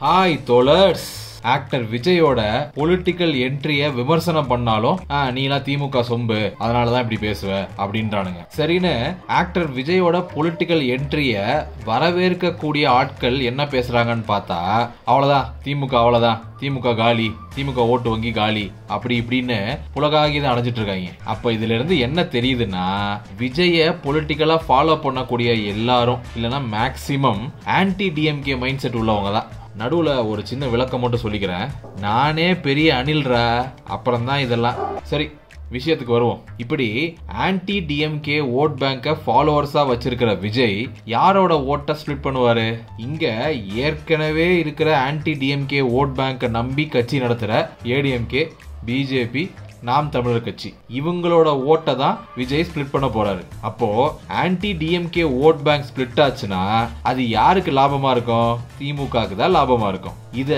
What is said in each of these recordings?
Hi தோழர்ஸ். Actor விஜயோட political என்ட்ரிய விமர்சனம் பண்ணாலும் "ஆ, நீலாம் திமுக சொம்பு அதனாலதான் இப்படி பேசுவ அப்படின்றானுங்க. சரின்னு ஆக்டர் விஜயோட பொலிட்டிக்கல் என்ட்ரிய வரவேற்கக்கூடிய ஆட்கள் என்ன பேசுறாங்கன்னு பார்த்தா அவ்வளவுதான் திமுக அவ்வளவுதான் திமுக காலி திமுக ஓட்டு வங்கி காலி அப்படி இப்படின்னு புலகாகிதான் அடைஞ்சிட்டு இருக்காங்க. அப்ப இதுல இருந்து என்ன தெரியுதுன்னா விஜய பொலிட்டிக்கலா ஃபாலோ பண்ணக்கூடிய எல்லாரும் இல்லைன்னா maximum anti DMK mind set உள்ளவங்க தான். நடுவில் ஒரு சின்ன விளக்கம் மட்டும் சொல்லிக்கிறேன். நானே பெரிய அணில்ரா அப்புறம் தான் இதெல்லாம். சரி விஷயத்துக்கு வருவோம். இப்படி ஆன்டி டிஎம்கே ஓட் பேங்கை ஃபாலோவர்ஸா வச்சிருக்கிற விஜய் யாரோட ஓட்டை ஸ்பிளிட் பண்ணுவாரு? இங்க ஏற்கனவே இருக்கிற ஆன்டி டிஎம்கே ஓட் பேங்கை நம்பி கட்சி நடத்துகிற ஏடிஎம்கே பிஜேபி நாம் தமிழர் கட்சி. இவங்களோட ஓட்டை தான் விஜய் ஸ்ப்ளிட் பண்ண போறாரு. அப்போ anti DMK vote bank split ஆச்சுன்னா அது யாருக்கு லாபமா இருக்கும்? திமுகவுக்கு தான் லாபமா இருக்கும். இத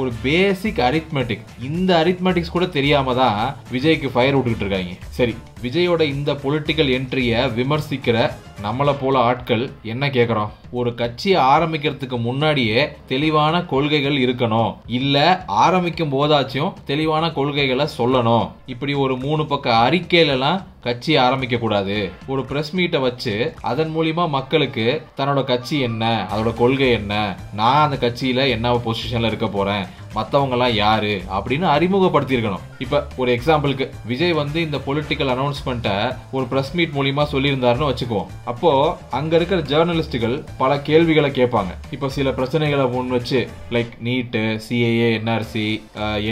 ஒரு பேசிக் அரித்மெட்டிக் இந்த அரித்மெட்டிக்ஸ் கூட தெரியாம தான் விஜய்க்கு ஃபயர் விட்டுக்கிட்டு இருக்காங்க. சரி விஜயோட இந்த பொலிட்டிக்கல் என்ட்ரிய விமர்சிக்கிற நம்மளை போல ஆட்கள் என்ன கேட்குறோம் ஒரு கட்சியை ஆரம்பிக்கிறதுக்கு முன்னாடியே தெளிவான கொள்கைகள் இருக்கணும். இல்லை ஆரம்பிக்கும் போதாச்சும் தெளிவான கொள்கைகளை சொல்லணும். இப்படி ஒரு மூணு பக்க அறிக்கையிலலாம் கட்சி ஆரம்பிக்க கூடாது ஒரு பிரஸ் மீட்டை வச்சு அதன் மூலியமா மக்களுக்கு தன்னோட கட்சி என்ன அதோட கொள்கை என்ன நான் அந்த கட்சியில என்ன பொசிஷன்ல இருக்க போறேன் மற்றவங்கலாம் யாரு அப்படின்னு அறிமுகப்படுத்தியிருக்கணும். இப்போ ஒரு எக்ஸாம்பிளுக்கு விஜய் வந்து இந்த பொலிட்டிக்கல் அனௌன்ஸ்மெண்ட்டை ஒரு ப்ரெஸ் மீட் மூலியமா சொல்லியிருந்தாருன்னு வச்சுக்குவோம். அப்போ அங்க இருக்கிற ஜேர்னலிஸ்டுகள் பல கேள்விகளை கேட்பாங்க. இப்போ சில பிரச்சனைகளை முன் வச்சு like NEET CAA NRC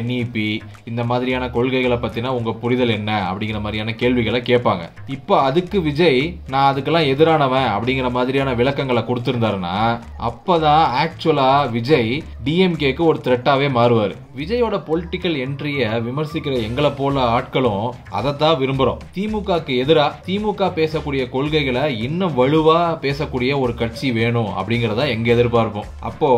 NEP இந்த மாதிரியான கொள்கைகளை பற்றினா உங்க புரிதல் என்ன அப்படிங்கிற மாதிரியான கேள்விகளை கேட்பாங்க. இப்போ அதுக்கு விஜய் நான் அதுக்கெல்லாம் எதிரானவன் அப்படிங்கிற மாதிரியான விளக்கங்களை கொடுத்திருந்தாருன்னா அப்பதான் ஆக்சுவலா விஜய் டிஎம்கேக்கு ஒரு த்ரெட்டாவே மாறுவார். விஜயோட பொலிட்டிக்கல் என்ட்ரிய விமர்சிக்கிற எங்களை போல ஆட்களும் அதைத்தான் விரும்புறோம். திமுகக்கு எதிராக திமுக பேசக்கூடிய கொள்கைகளை இன்னும் வலுவா பேசக்கூடிய ஒரு கட்சி வேணும் அப்படிங்கறத எங்க எதிர்பார்ப்போம். அப்போ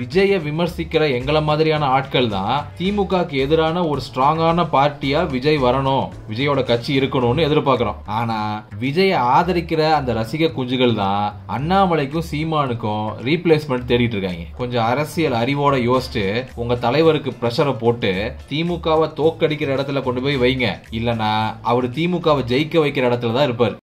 விஜய விமர்சிக்கிற எங்களை மாதிரியான ஆட்கள் தான் திமுகக்கு எதிரான ஒரு ஸ்ட்ராங்கான பார்ட்டியா விஜய் வரணும். விஜயோட கட்சி இருக்கணும்னு எதிர்பார்க்கிறோம். ஆனா விஜயை ஆதரிக்கிற அந்த ரசிக குஞ்சுகள் தான் அண்ணாமலைக்கும் சீமானுக்கும் ரீப்ளேஸ்மெண்ட் தேடிட்டு இருக்காங்க. கொஞ்சம் அரசியல் அறிவோட யோசிச்சு உங்க தலைவருக்கு பிரஷரை போட்டு திமுகவை தோக்கடிக்கிற இடத்துல கொண்டு போய் வைங்க. இல்லனா அவர் திமுகவை ஜெயிக்க வைக்கிற இடத்துல தான் இருப்பார்.